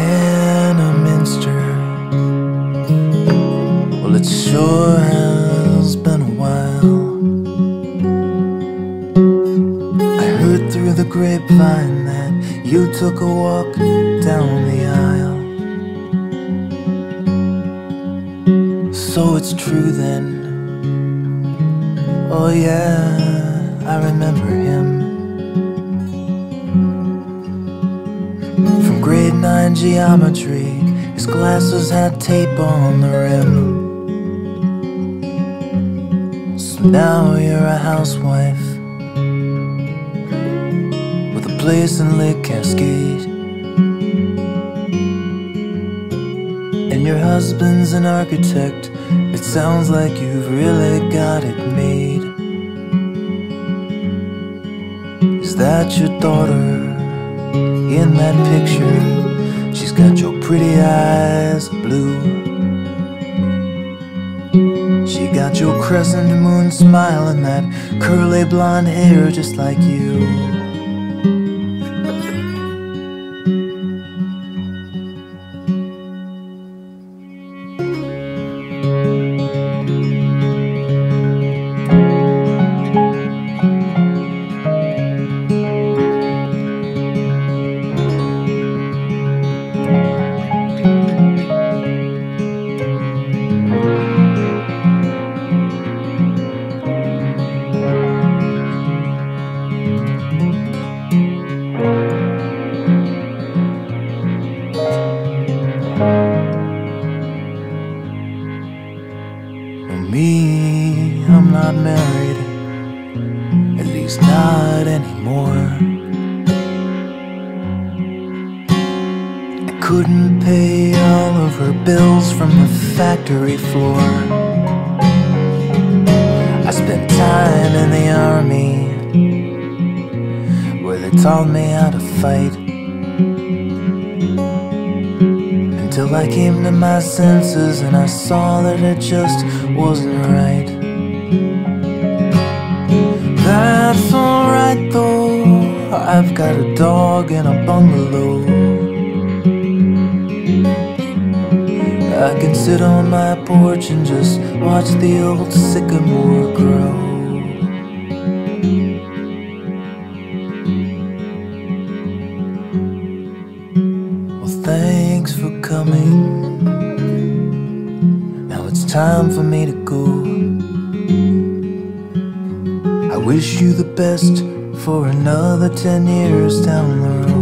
Hannah Minster. Well, it sure has been a while. I heard through the grapevine that you took a walk down the aisle. So it's true then. Oh, yeah, I remember him. 9 geometry, his glasses had tape on the rim. So now you're a housewife with a place in Lake Cascade. And your husband's an architect. It sounds like you've really got it made. Is that your daughter in that picture? Pretty eyes blue. She got your crescent moon smile and that curly blonde hair just like you. Well, me, I'm not married, at least not anymore. I couldn't pay all of her bills from the factory floor. I spent time in the army where they taught me how to fight. Until I came to my senses and I saw that it just wasn't right. That's alright though, I've got a dog and a bungalow. I can sit on my porch and just watch the old sycamore grow. Coming. Now it's time for me to go. I wish you the best for another ten years down the road.